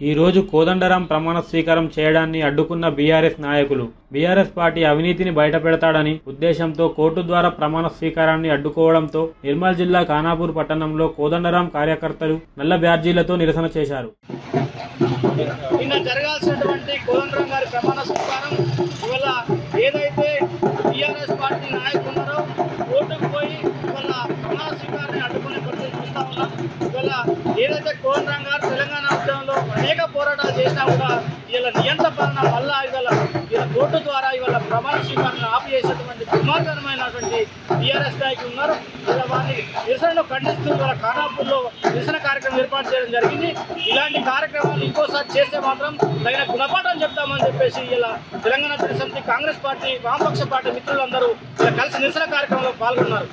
ఈ రోజు కోదండరాం ప్రమాణ స్వీకారం చేయడాన్ని అడ్డుకున్న బీఆర్ఎస్ నాయకులు. బీఆర్ఎస్ పార్టీ అవినీతిని బయటపెడతాడని ఉద్దేశంతో కోర్టు ద్వారా ప్రమాణ స్వీకారాన్ని అడ్డుకోవడంతో నిర్మల్ జిల్లా ఖానాపూర్ పట్టణంలో కోదండరాం కార్యకర్తలు నల్ల బ్యాడ్జీలతో నిరసన చేశారు. నిన్న జరగాల్సినటువంటి కోదండరాం గారి ప్రమాణ స్వీకారం ఇవాళ ఏదైతే పార్టీ నాయకులు ఉన్నారో పోయి ఇవాళ ప్రమాణ స్వీకారాన్ని అడ్డుకునే పరిస్థితి చూస్తా ఉన్నాం. ఇవాళ ఏదైతే కోదండరాం గారు అనేక పోరాటాలు చేసినా కూడా వీళ్ళ నియంత్రణ పాలన మళ్ళా ఇవాళ వీళ్ళ కోర్టు ద్వారా ఇవాళ ప్రమాణ స్వీకారాన్ని ఆపివేసేటువంటి దుర్మార్గమైనటువంటి టీఆర్ఎస్ నాయకులు ఉన్నారు. ఇలా వారిని నిరసనను ఖండిస్తూ ఇవాళ ఖానాపూర్లో నిరసన కార్యక్రమం ఏర్పాటు చేయడం జరిగింది. ఇలాంటి కార్యక్రమాలు ఇంకోసారి చేస్తే మాత్రం తగిన గుణపాఠం చెప్తామని చెప్పేసి ఇలా తెలంగాణ సమితి కాంగ్రెస్ పార్టీ వామపక్ష పార్టీ మిత్రులందరూ ఇలా కలిసి నిరసన కార్యక్రమంలో పాల్గొన్నారు.